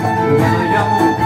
那样